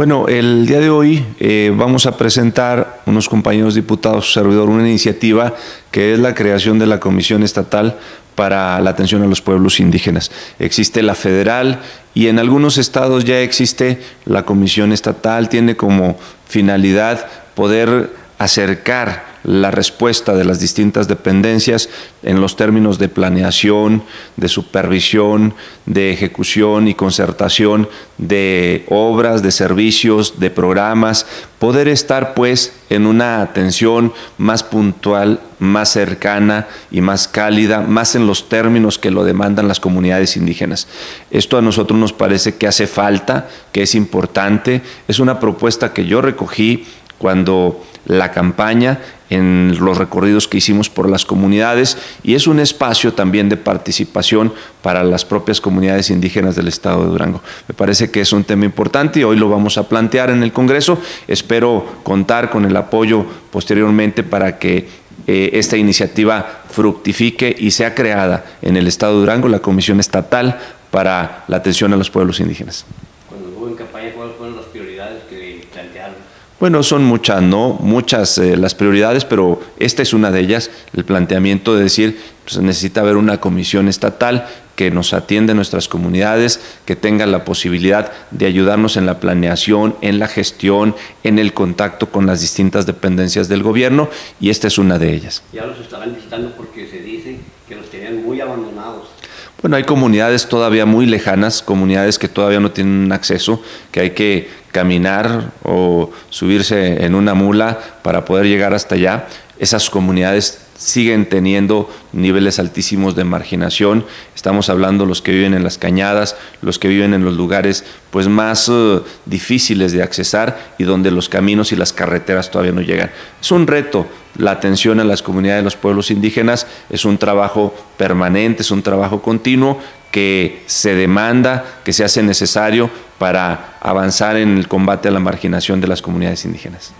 Bueno, el día de hoy eh, vamos a presentar unos compañeros diputados, servidor, una iniciativa que es la creación de la Comisión Estatal para la atención a los pueblos indígenas. Existe la federal y en algunos estados ya existe la Comisión Estatal, tiene como finalidad poder acercar la respuesta de las distintas dependencias en los términos de planeación, de supervisión, de ejecución y concertación de obras, de servicios, de programas, poder estar pues en una atención más puntual, más cercana y más cálida, más en los términos que lo demandan las comunidades indígenas. Esto a nosotros nos parece que hace falta, que es importante, es una propuesta que yo recogí cuando la campaña en los recorridos que hicimos por las comunidades y es un espacio también de participación para las propias comunidades indígenas del estado de Durango. Me parece que es un tema importante y hoy lo vamos a plantear en el Congreso. Espero contar con el apoyo posteriormente para que eh, esta iniciativa fructifique y sea creada en el estado de Durango la Comisión Estatal para la atención a los pueblos indígenas. Cuando en campaña, ¿cuáles fueron las prioridades que plantearon? Bueno, son muchas, ¿no? Muchas eh, las prioridades, pero esta es una de ellas, el planteamiento de decir, pues necesita haber una comisión estatal que nos atienda en nuestras comunidades, que tenga la posibilidad de ayudarnos en la planeación, en la gestión, en el contacto con las distintas dependencias del gobierno, y esta es una de ellas. Ya los estarán visitando porque se dice que los tenían muy abandonados. Bueno, hay comunidades todavía muy lejanas, comunidades que todavía no tienen acceso, que hay que caminar o subirse en una mula para poder llegar hasta allá. Esas comunidades siguen teniendo niveles altísimos de marginación. Estamos hablando los que viven en las cañadas, los que viven en los lugares pues más uh, difíciles de accesar y donde los caminos y las carreteras todavía no llegan. Es un reto la atención a las comunidades de los pueblos indígenas, es un trabajo permanente, es un trabajo continuo que se demanda, que se hace necesario para avanzar en el combate a la marginación de las comunidades indígenas.